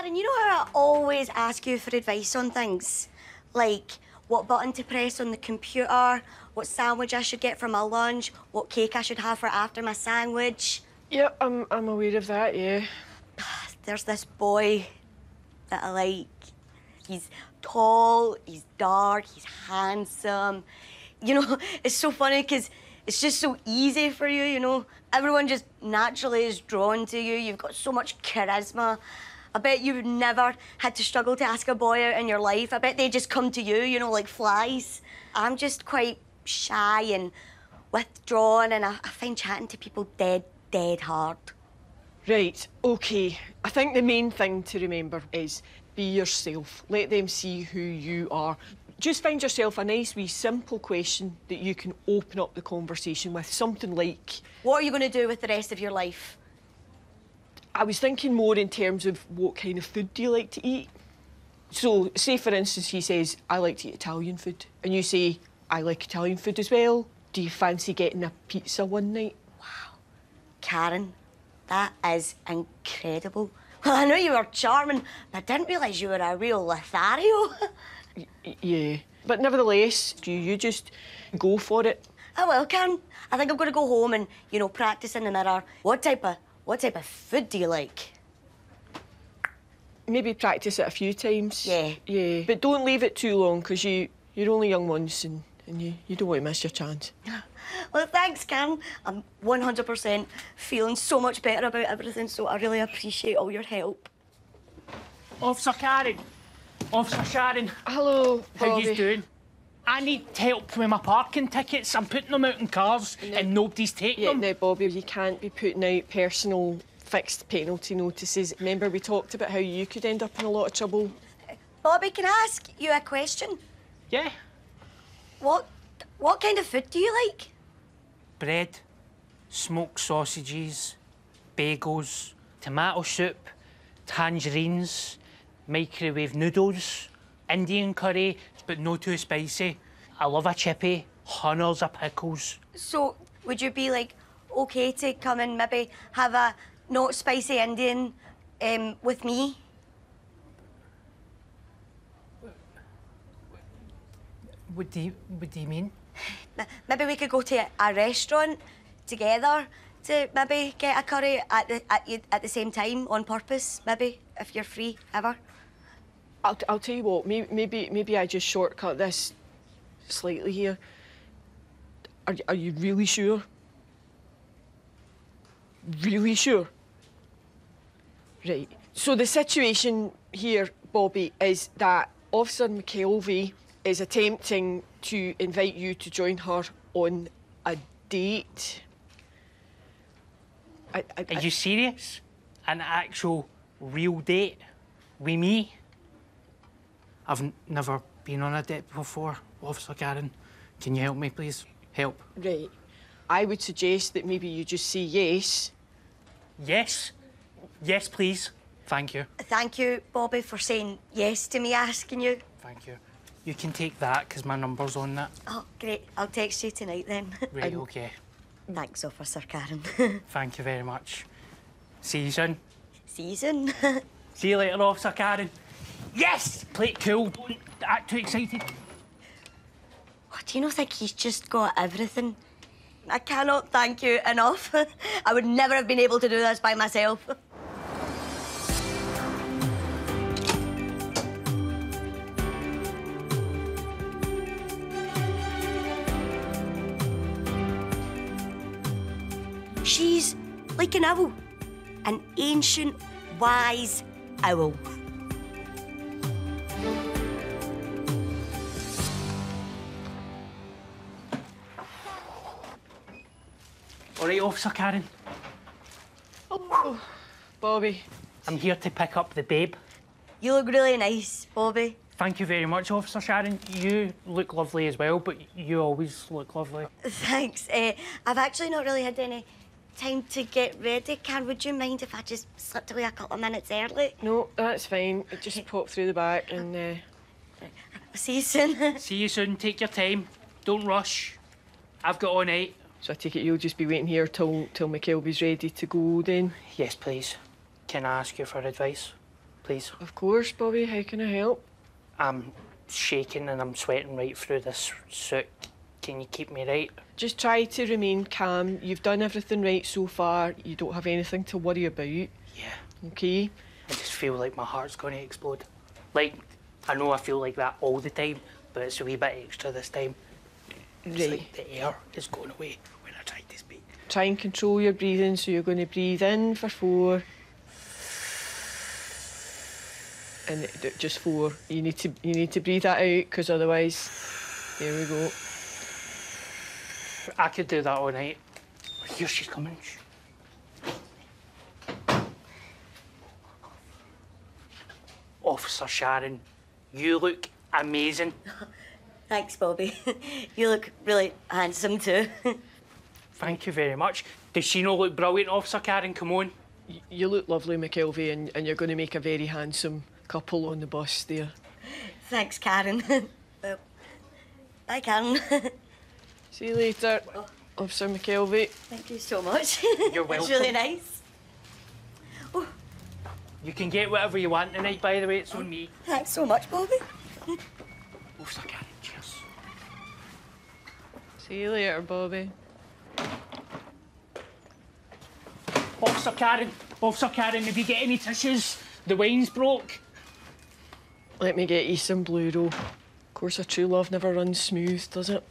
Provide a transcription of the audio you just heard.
Karen, you know how I always ask you for advice on things? Like what button to press on the computer, what sandwich I should get for my lunch, what cake I should have for after my sandwich. Yeah, I'm, I'm aware of that, yeah. Ah, there's this boy that I like. He's tall, he's dark, he's handsome. You know, it's so funny because it's just so easy for you, you know. Everyone just naturally is drawn to you. You've got so much charisma. I bet you've never had to struggle to ask a boy out in your life. I bet they just come to you, you know, like flies. I'm just quite shy and withdrawn, and I, I find chatting to people dead, dead hard. Right, OK. I think the main thing to remember is be yourself. Let them see who you are. Just find yourself a nice, wee, simple question that you can open up the conversation with. Something like, What are you going to do with the rest of your life? I was thinking more in terms of what kind of food do you like to eat? So, say for instance, he says, I like to eat Italian food. And you say, I like Italian food as well. Do you fancy getting a pizza one night? Wow. Karen, that is incredible. Well, I know you were charming, but I didn't realise you were a real Lothario. Yeah. But nevertheless, do you just go for it? oh well, Karen, I think I'm going to go home and, you know, practice in the mirror. What type of, what type of food do you like? Maybe practice it a few times. Yeah. Yeah. But don't leave it too long, because you, you're only young once and, and you, you don't want to miss your chance. Well, thanks, Karen. I'm 100% feeling so much better about everything, so I really appreciate all your help. Officer Karen. Officer Sharon. Hello, How Bobby. you doing? I need help with my parking tickets. I'm putting them out in cars and nobody's taking Yeah, them. now, Bobby, you can't be putting out personal fixed penalty notices. Remember, we talked about how you could end up in a lot of trouble. Bobby, can I ask you a question? Yeah. What, what kind of food do you like? Bread, smoked sausages, bagels, tomato soup, tangerines, microwave noodles, Indian curry, but no too spicy. I love a chippy, hundreds of pickles. So, would you be like okay to come and maybe have a not spicy Indian um, with me? What do you, what do you mean? Maybe we could go to a restaurant together to maybe get a curry at the at, at the same time on purpose. Maybe if you're free ever. I'll, I'll tell you what, maybe, maybe, maybe I just shortcut this slightly here. Are, are you really sure? Really sure? Right. So the situation here, Bobby, is that Officer McKelvey is attempting to invite you to join her on a date. I, I, Are you serious? An actual real date with me? I've n- never been on a date before, Officer Karen. Can you help me, please? Help. Right. I would suggest that maybe you just say yes. Yes. Yes, please. Thank you. Thank you, Bobby, for saying yes to me asking you. Thank you. You can take that because my number's on that. Oh, great. I'll text you tonight then. Right, okay. Thanks, Officer Karen. Thank you very much. See you soon. Season. See you later, Officer Karen. Yes! Play it cool. Don't act too excited. Do you not think he's just got everything? I cannot thank you enough. I would never have been able to do this by myself. She's like an owl, an ancient, wise owl. All right, Officer Karen. Oh, Bobby. I'm here to pick up the babe. You look really nice, Bobby. Thank you very much, Officer Sharon. You look lovely as well, but you always look lovely. Thanks. Uh, I've actually not really had any time to get ready. Karen, would you mind if I just slipped away a couple of minutes early? No, that's fine. Just pop through the back and uh, See you soon. See you soon. Take your time. Don't rush. I've got all night. So I take it you'll just be waiting here till till McKelvey's ready to go then. Yes, please. Can I ask you for advice? please? Of course, Bobby. How can I help? I'm shaking and I'm sweating right through this suit. Can you keep me right? Just try to remain calm. You've done everything right so far. You don't have anything to worry about. Yeah. Okay? I just feel like my heart's going to explode. Like, I know I feel like that all the time, but it's a wee bit extra this time. Right. like the air is going away when I try to speak. Try and control your breathing. So you're going to breathe in for four. And just four. You need to you need to breathe that out because otherwise, there we go. I could do that all night. Here she's coming. Officer Sharon, you look amazing. Thanks, Bobby. you look really handsome too. Thank you very much. Does she not look brilliant, Officer Karen? Come on. Y- You look lovely, McKelvey, and, and you're going to make a very handsome couple on the bus there. Thanks, Karen. well, bye, Karen. See you later, Officer McKelvey. Thank you so much. You're welcome. It's really welcome. nice. Oh. You can get whatever you want tonight, by the way. It's on me. Thanks so much, Bobby. Officer Karen, cheers. See you later, Bobby. Officer Karen, Officer Karen, if you get any tissues, the wine's broke. Let me get you some Blue though. Of course, a true love never runs smooth, does it?